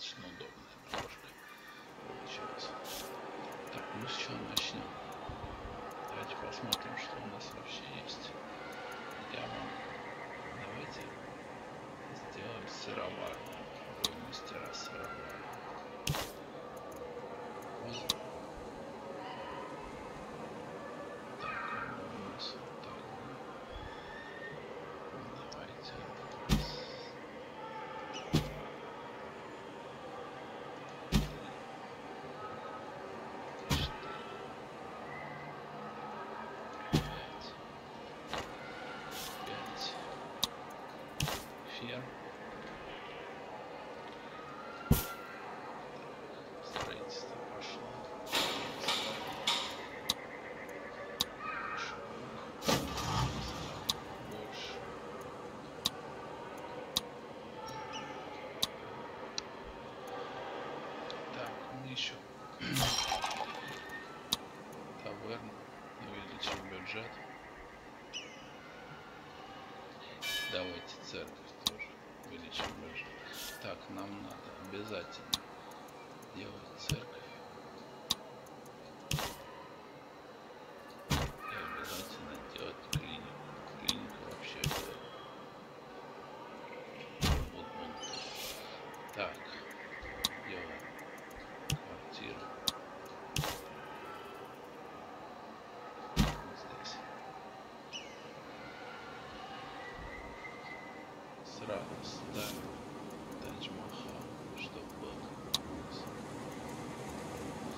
Достаточно удобная дорожка получилась. Так, ну с чего начнем? Давайте посмотрим, что у нас вообще есть. Я вам... Давайте сделаем сыроварню. Мастера сыроварни. Вот. Так, оно у нас вот так. да? Ну, Давайте. раз, четыре, пять, пять. Ферм. Строительство пошло. Больше. Так, мы еще таверн увеличим бюджет. Давайте церковь тоже увеличим бюджет. Так, нам надо обязательно делать церковь. И обязательно делать клинику. Клиника вообще это Удмурт. Так, делаем квартиру. Вот здесь. Сразу ставим Тадж-Махал, чтобы был. С-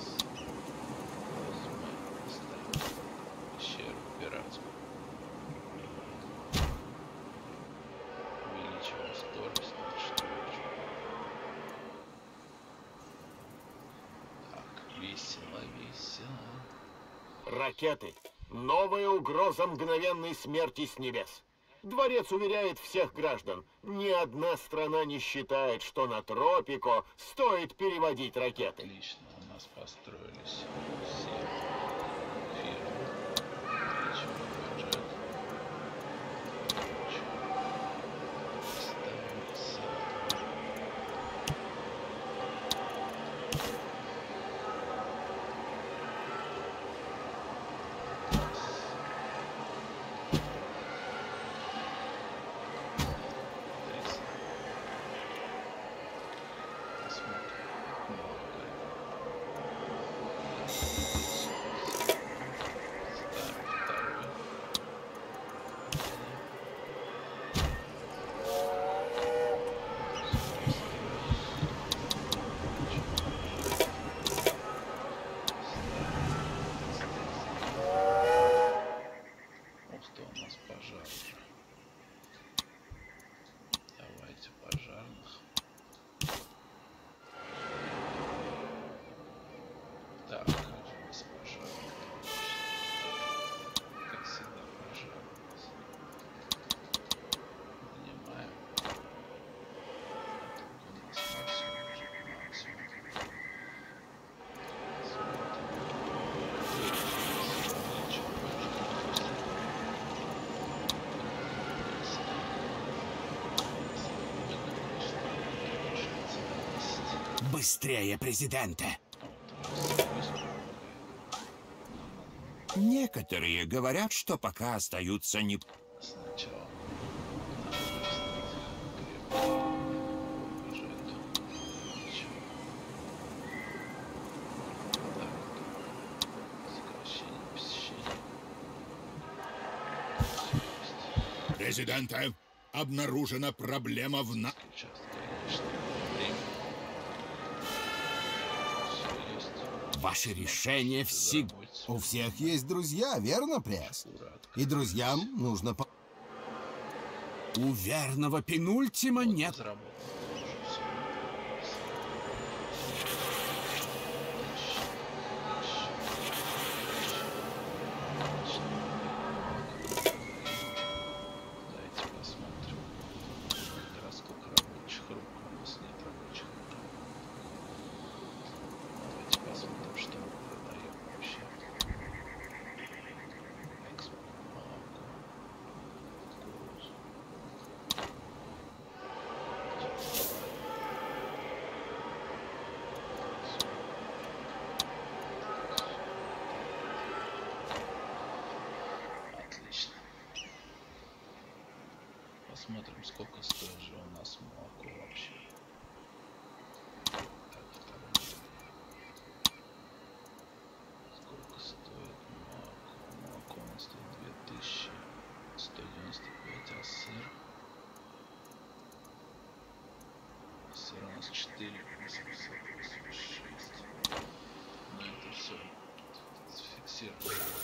с- возьмем, ставим пещеру пиратскую. Увеличиваем скорость на четверочку. Весело, весело. Ракеты. Новая угроза мгновенной смерти с небес. Дворец уверяет всех граждан, ни одна страна не считает, что на Тропико стоит переводить ракеты. Отлично, у нас построились все Быстрее, президенте! Некоторые говорят, что пока остаются не... Президенте, обнаружена проблема в на... Сейчас, конечно, Ваше решение всегда... У всех есть друзья, верно, пресс? И друзьям нужно... У верного пенультима нет... 4, 8, 7, 6. На это все зафиксировано.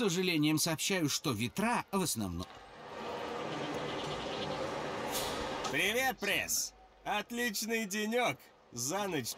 Сожалением сообщаю, что ветра в основном... Привет, пресс! Отличный денек! За ночь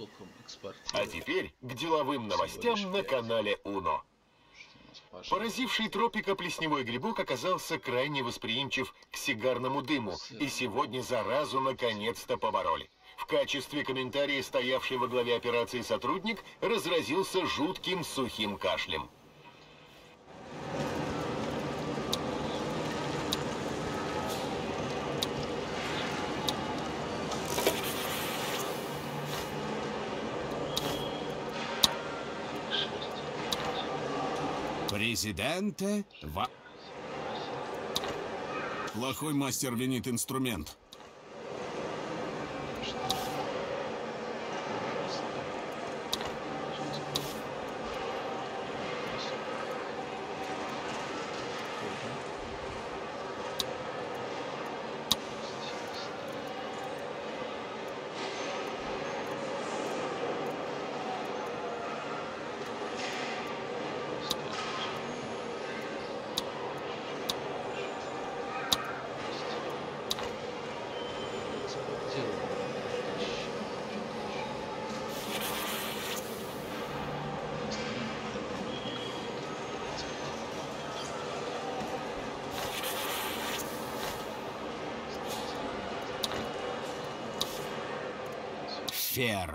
Сколько мы А экспортируем? теперь к деловым новостям на канале Уно. Поразивший тропика плесневой грибок оказался крайне восприимчив к сигарному дыму, и сегодня заразу наконец-то побороли. В качестве комментария стоявший во главе операции сотрудник разразился жутким сухим кашлем. Президенте, ва... Плохой мастер винит инструмент. Fear.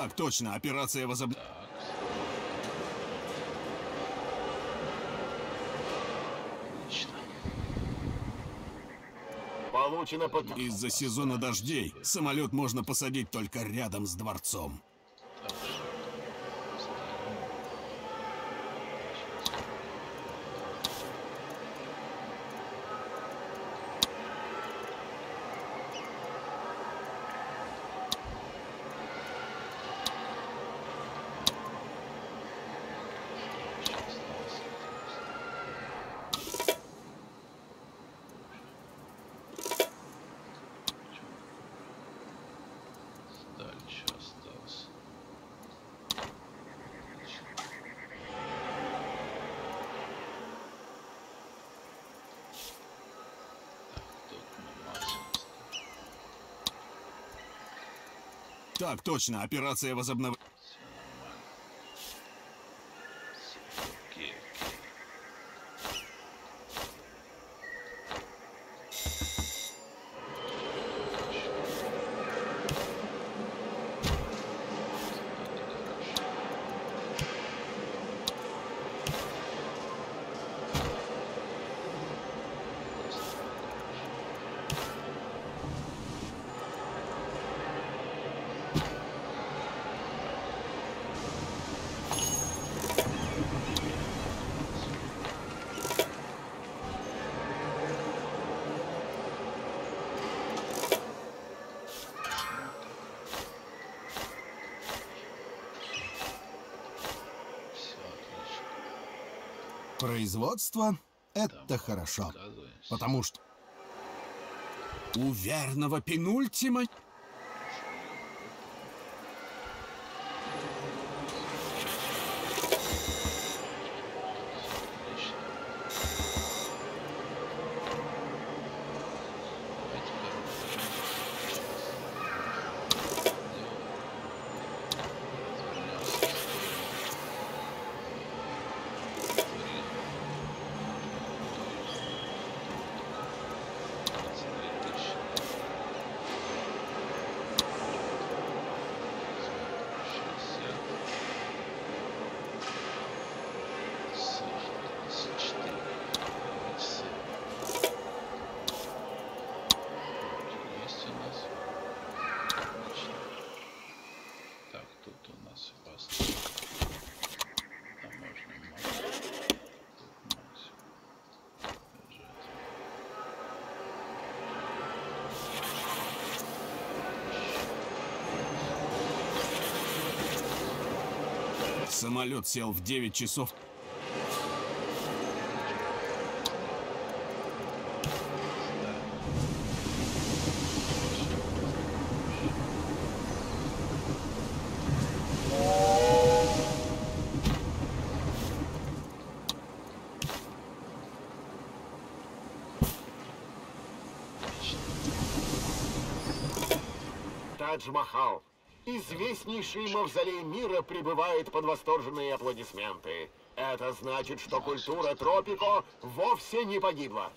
Так точно, операция возоб... Отлично. Получено под... Из-за сезона дождей самолет можно посадить только рядом с дворцом. Так точно, операция возобнов... Окей, окей. Все отлично. Производство — это хорошо. Потому что У верного пенультима... Самолет сел в 9 часов. Тадж-Махал. Известнейший мавзолей мира пребывает под восторженные аплодисменты. Это значит, что культура Тропико вовсе не погибла.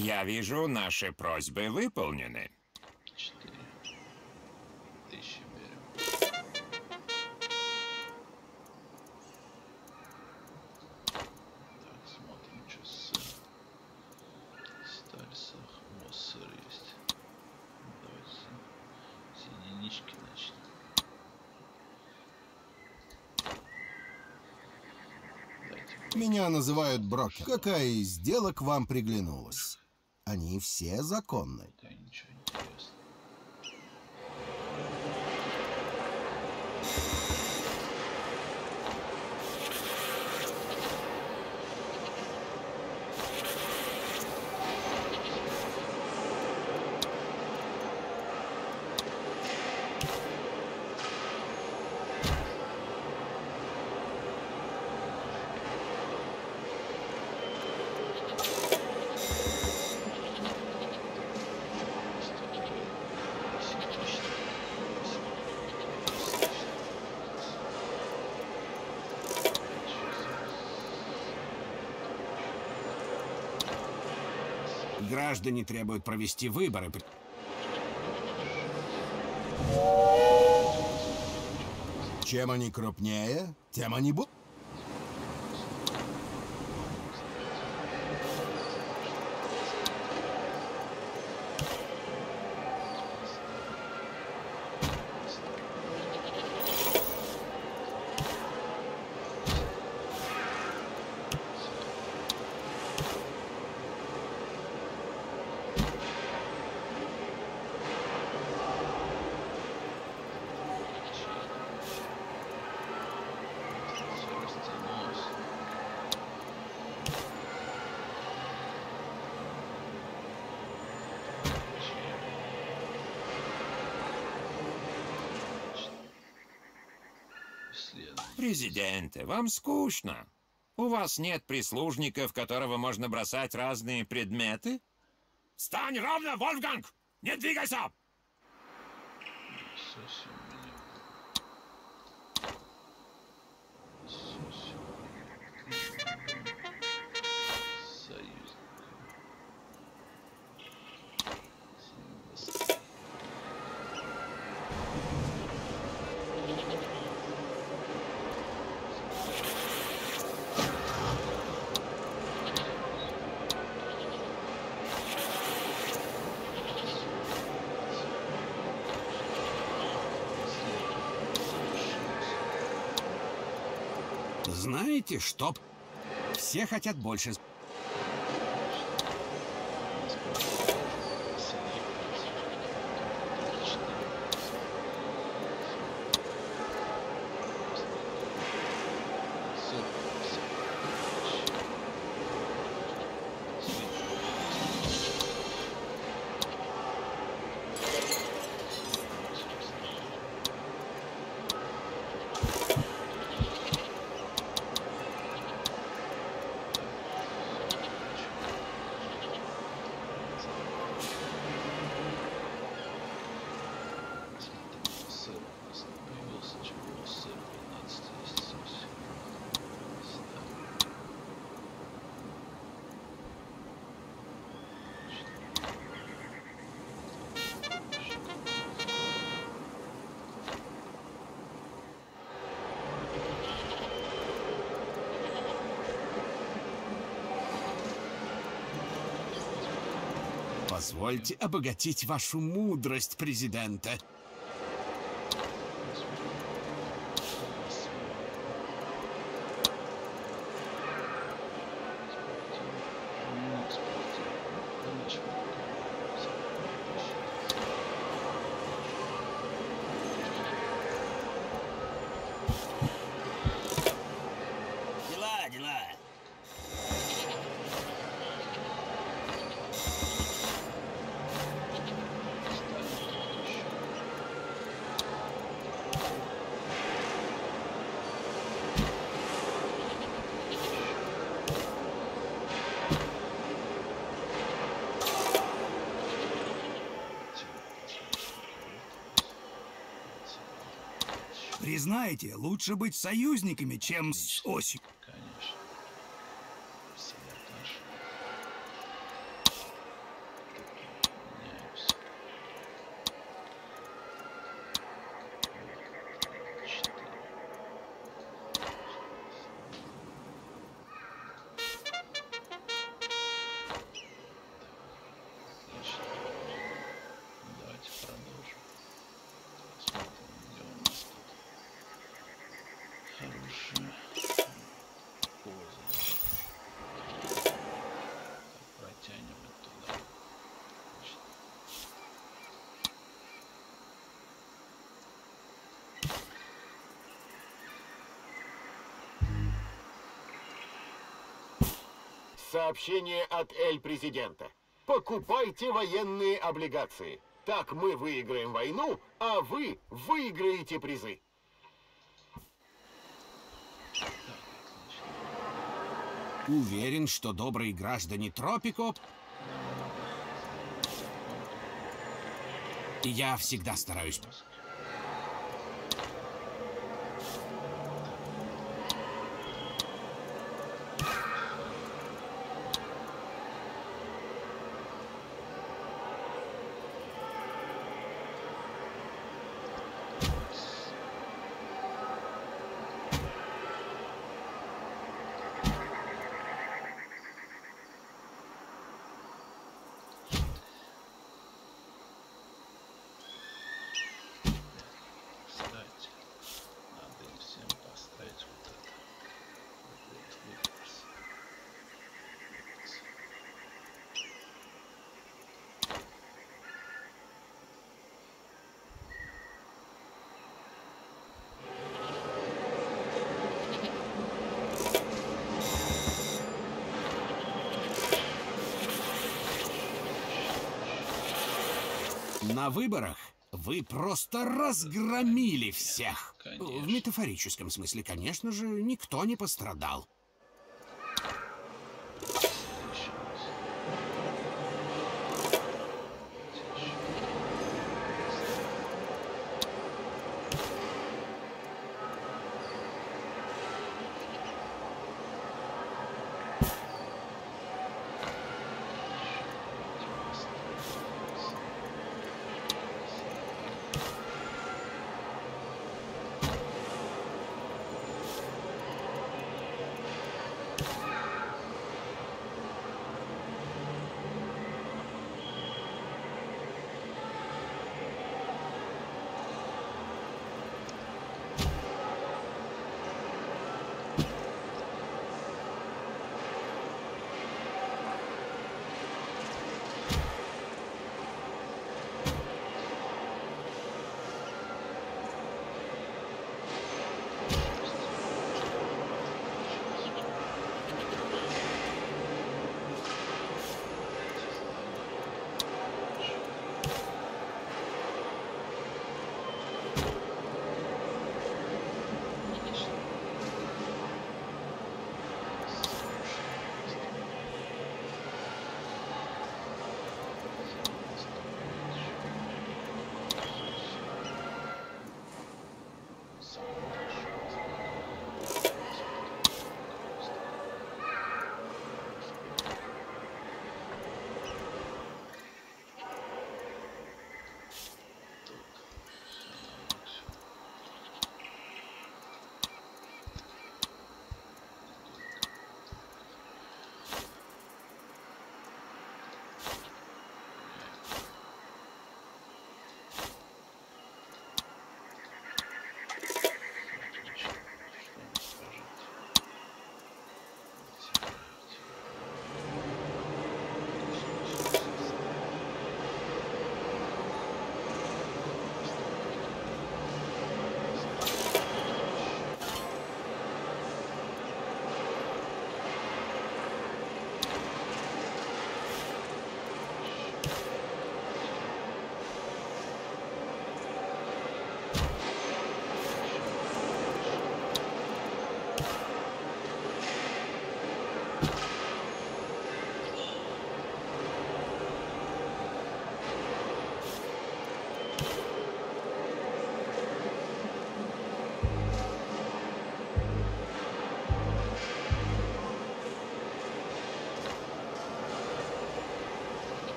Я вижу, наши просьбы выполнены. Четыре тысячи берем. Так, сыр есть. Давайте с единички начнем. Меня называют брокер. Какая из сделок вам приглянулась? Они все законны. пока ничего интересного. Граждане требуют провести выборы. Чем они крупнее, тем они будут. Президенты, вам скучно? У вас нет прислужника, в которого можно бросать разные предметы? Стань ровно, Вольфганг! Не двигайся! Совсем. Знаете, что? Все хотят больше. Позвольте обогатить вашу мудрость, президента. Признайте, лучше быть союзниками, чем с осью. Сообщение от Эль-Президента. Покупайте военные облигации. Так мы выиграем войну, а вы выиграете призы. Уверен, что добрые граждане Тропико... Я всегда стараюсь... На выборах вы просто разгромили всех. Конечно. В метафорическом смысле, конечно же, никто не пострадал.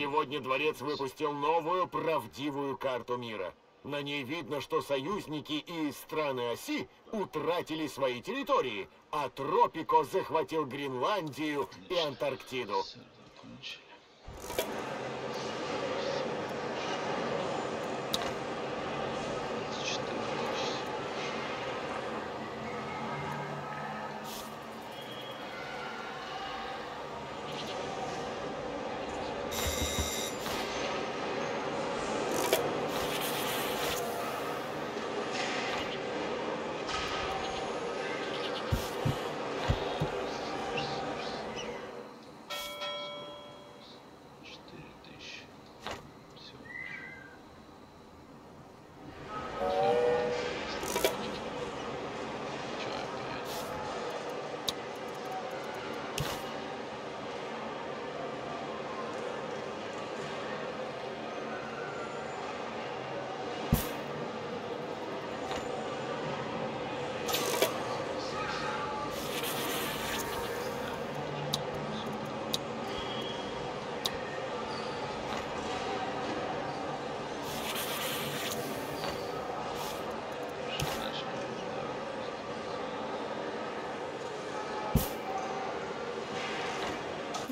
Сегодня дворец выпустил новую правдивую карту мира. На ней видно, что союзники и страны оси утратили свои территории, а Тропико захватил Гренландию и Антарктиду.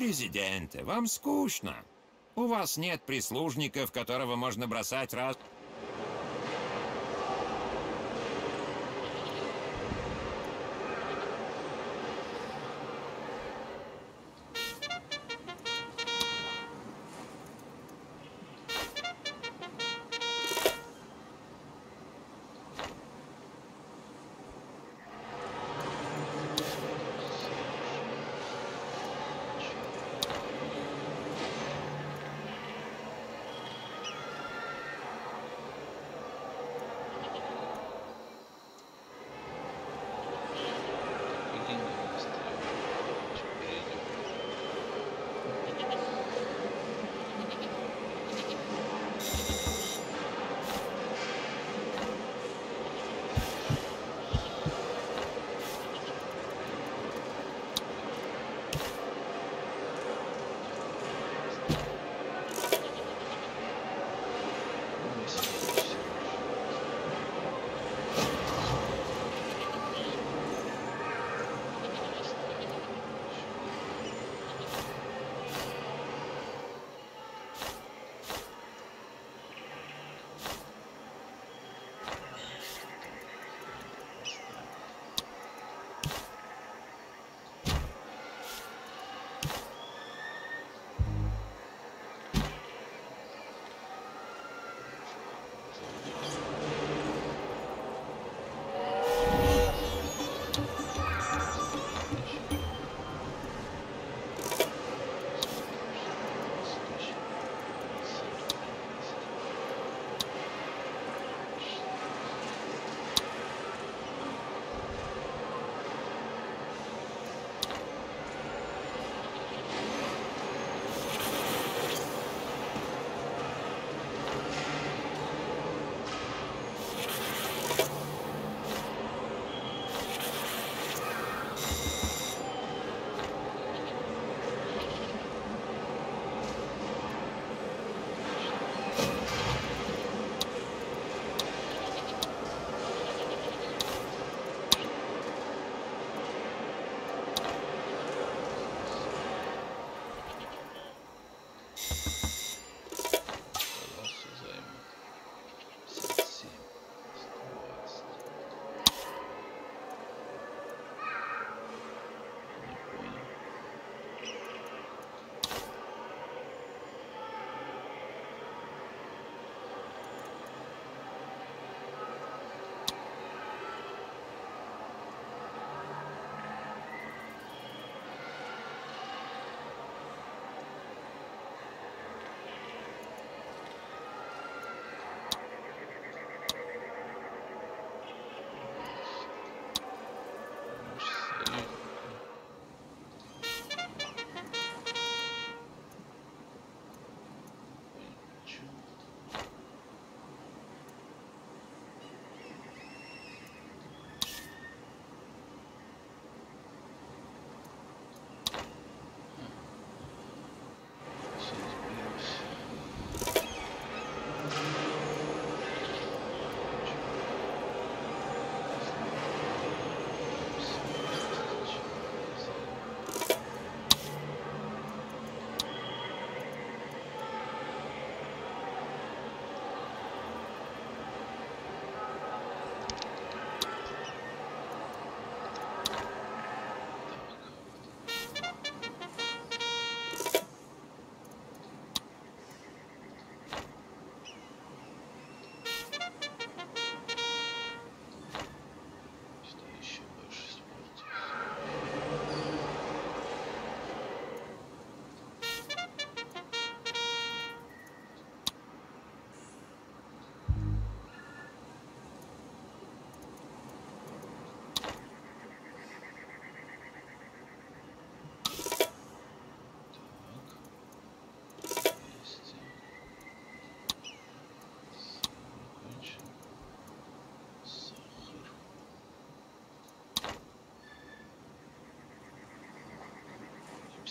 Президенте, вам скучно. У вас нет прислужников, которого можно бросать раз...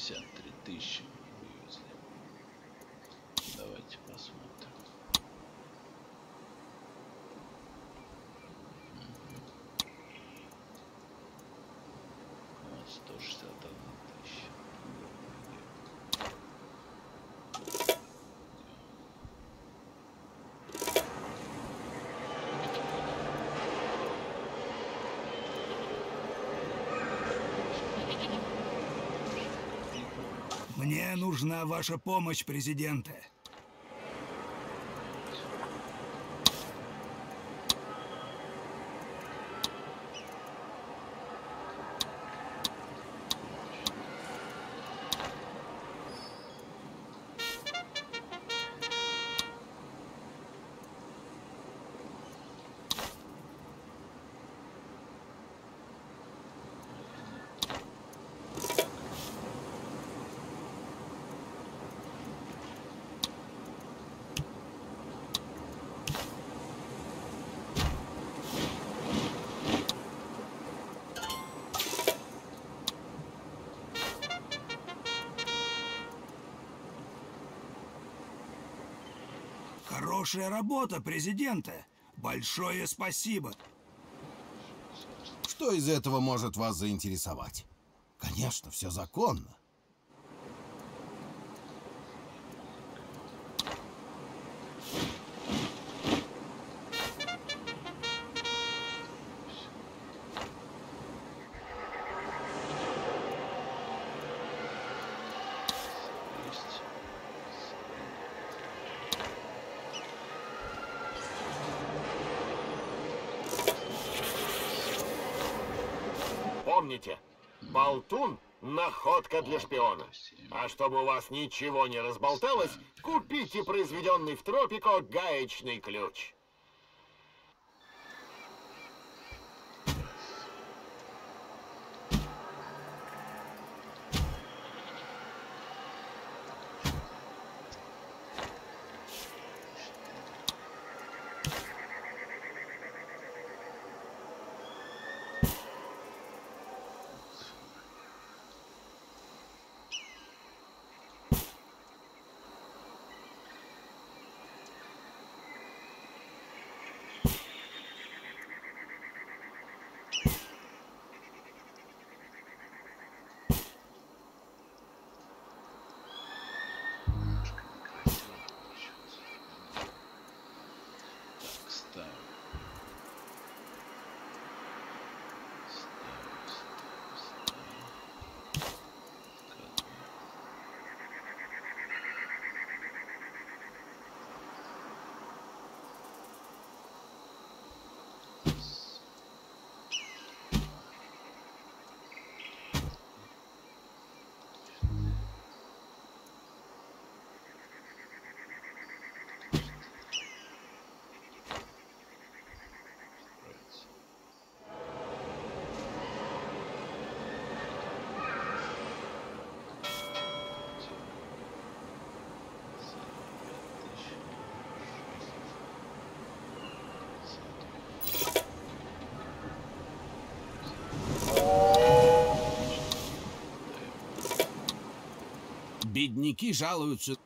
Ciatritis Мне нужна ваша помощь, президенте. Хорошая работа, президенте. Большое спасибо. Что из этого может вас заинтересовать? Конечно, все законно. Находка для шпиона. А чтобы у вас ничего не разболталось, купите произведенный в Тропико гаечный ключ. Бедняки жалуются.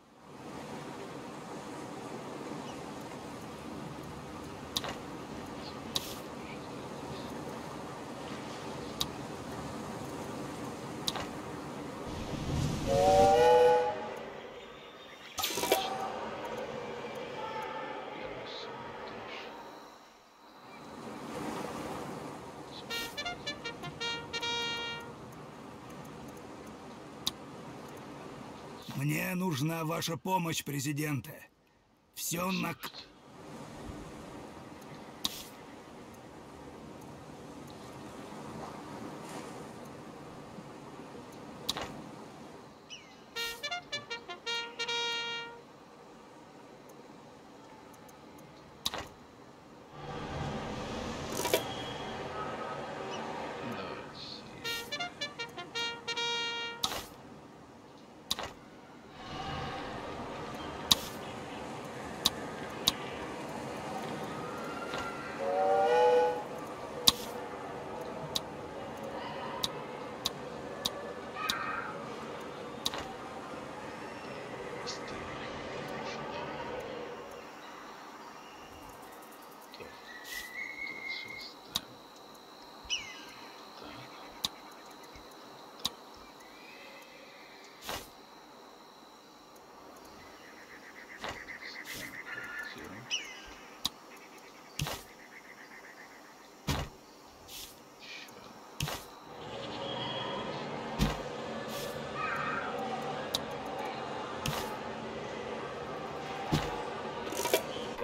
Нужна ваша помощь, президенте. Все на...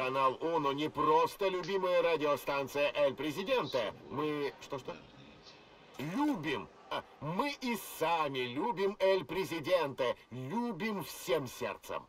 Канал Уно не просто любимая радиостанция Эль Президенте. Мы... Что-что? Любим. А, мы и сами любим Эль Президенте. Любим всем сердцем.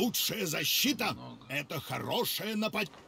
Лучшая защита — это хорошее нападение.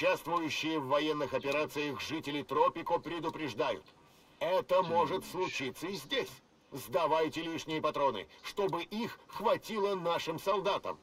Участвующие в военных операциях жители Тропико предупреждают. Это может случиться и здесь. Сдавайте лишние патроны, чтобы их хватило нашим солдатам.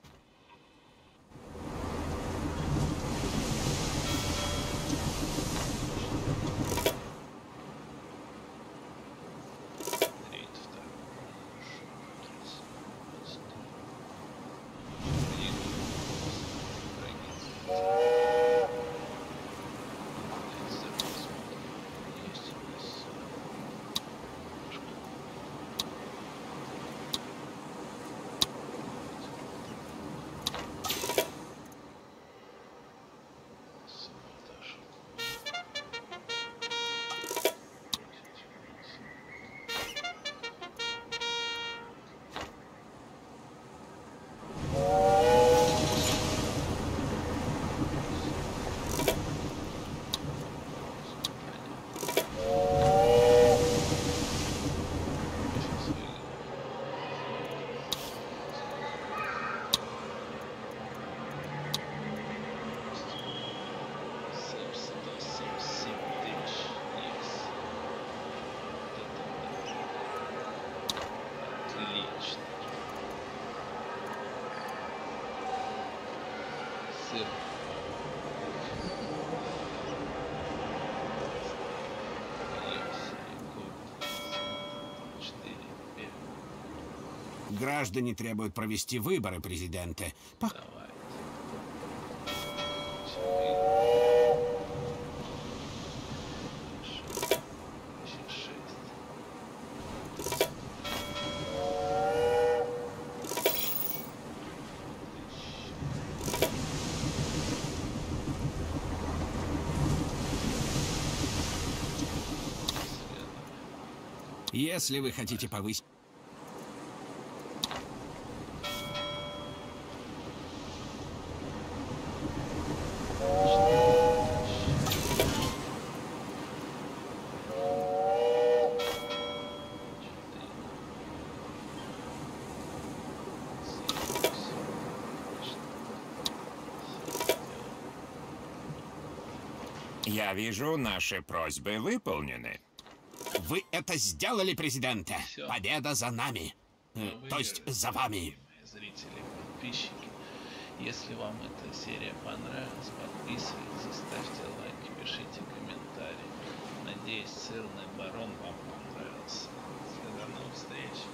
сыр. Граждане требуют провести выборы президента. По... Если вы хотите повысить... Я вижу, наши просьбы выполнены. Вы это сделали, президента. Все. Победа за нами. Э, то есть за вами. Зрители, подписчики. Если вам эта серия понравилась, подписывайтесь, ставьте лайки, пишите комментарии. Надеюсь, сырный барон вам понравился. До новых встреч.